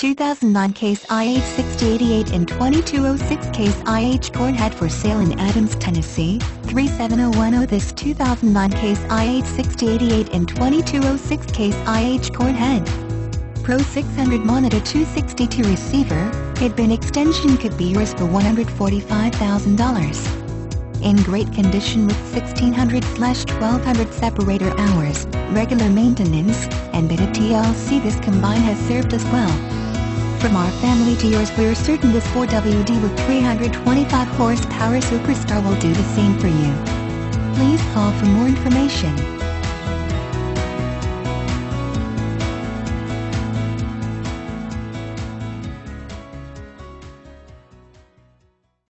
2009 case IH6088 and 2206 case IH Cornhead for sale in Adams, Tennessee, 37010 This 2009 case IH6088 and 2206 case IH Cornhead. Pro 600 monitor 262 receiver, HID-bin extension could be yours for $145,000 in great condition with 1600-1200 separator hours, regular maintenance, and beta TLC this combine has served us well. From our family to yours we're certain this 4WD with 325 horsepower superstar will do the same for you. Please call for more information.